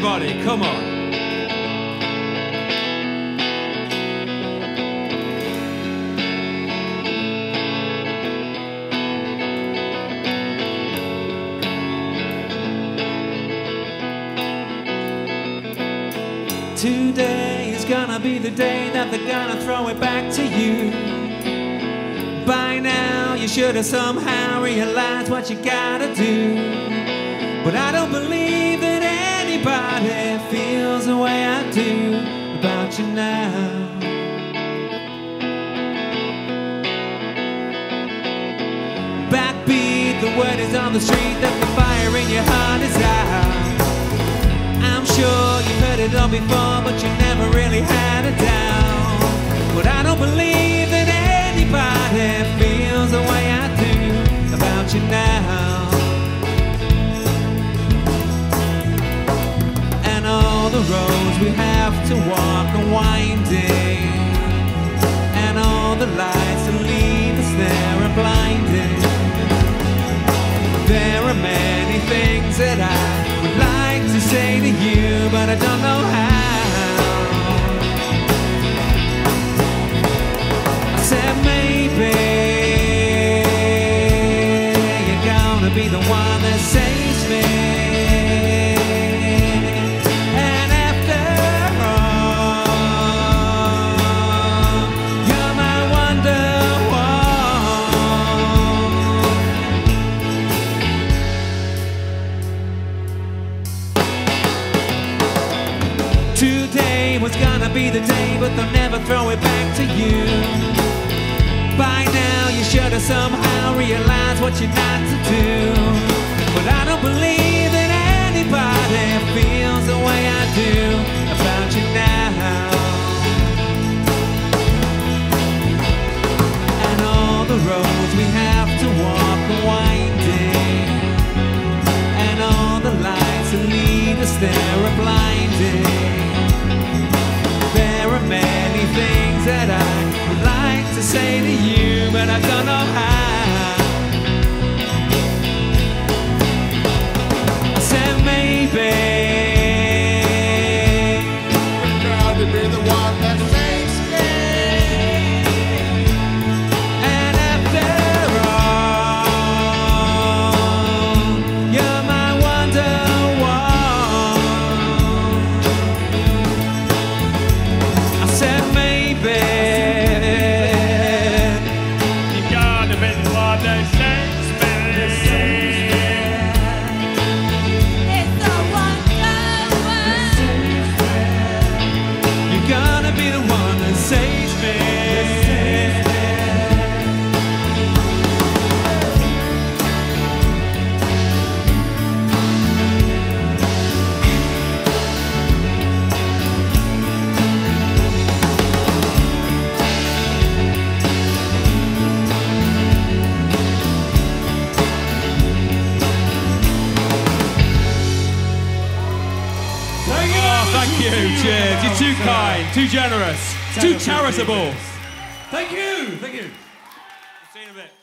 Everybody, come on. Today is gonna be the day that they're gonna throw it back to you. By now, you should have somehow realized what you gotta do. But I don't believe word is on the street that the fire in your heart is out. I'm sure you've heard it all before, but you never really had a doubt. But I don't believe that anybody feels the way I do about you now. And all the roads we have to walk are winding, are many things that I would like to say to you, but I don't know how. I said maybe you're gonna be the one that saves was gonna be the day, but they'll never throw it back to you. By now, you should have somehow realized what you're not to do. But I don't believe that anybody feels the way I do about you now. And all the roads we have to walk are winding. And all the lights that lead us there are blinding. But I don't know how. you. Cheers. You're too kind, too generous, too charitable. Thank you. Thank you. See you in a bit.